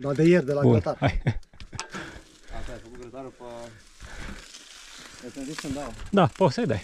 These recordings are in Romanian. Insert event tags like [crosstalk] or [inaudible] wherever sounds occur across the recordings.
Da, de ieri, de la Bun, grătar. hai. Asta ai făcut grătarul pe... Este zis să-mi dau. Da, poți să-i dai.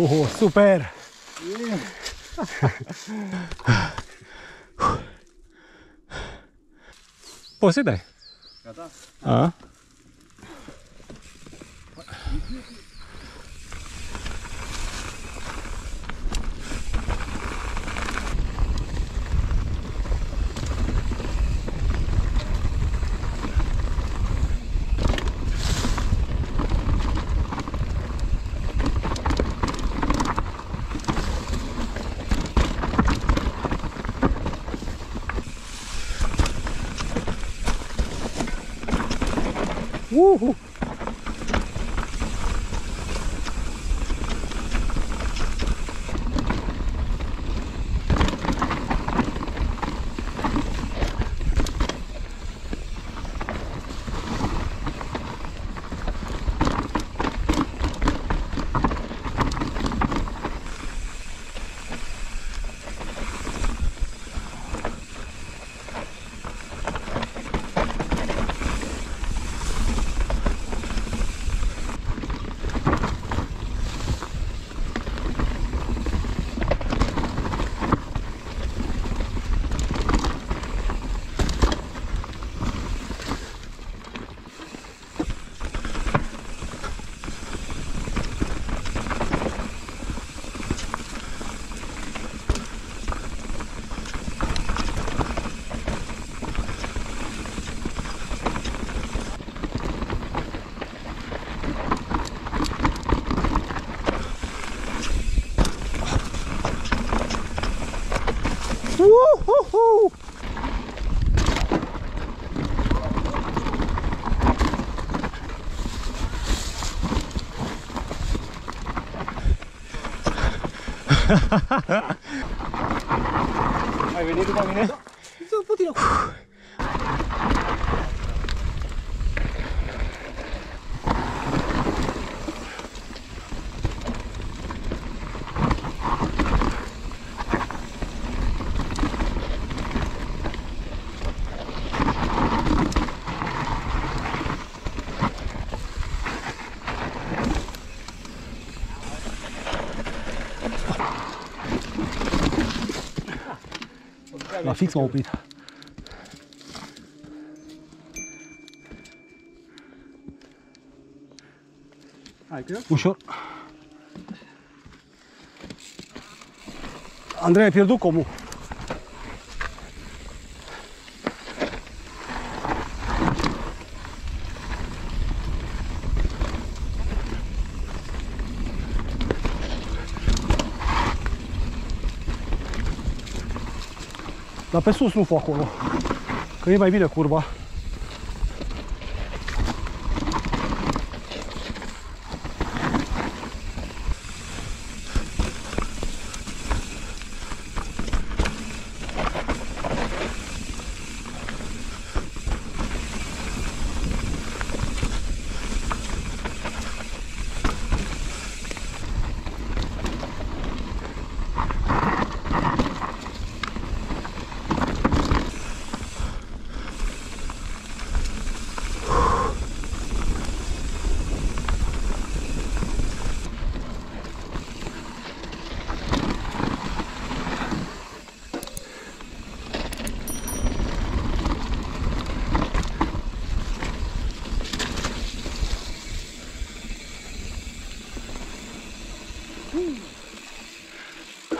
Uh, super! Poți să dai. Gata? A? Woohoo! [laughs] Ay, vení tú también. La fix m-a oprit. Hai că Ușor. Andrei, ai pierdut comul. Dar pe sus nu fă acolo. Că e mai bine curba.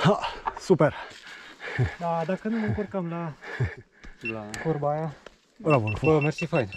Ha, super. Da, dacă nu ne încurcăm la [laughs] la... curba aia. Bravo, Bă, mersi fain.